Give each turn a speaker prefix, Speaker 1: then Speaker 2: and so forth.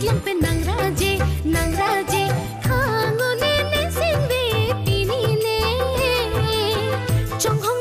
Speaker 1: limpe nang raje nang raje khangone ne simbe pinine chonghong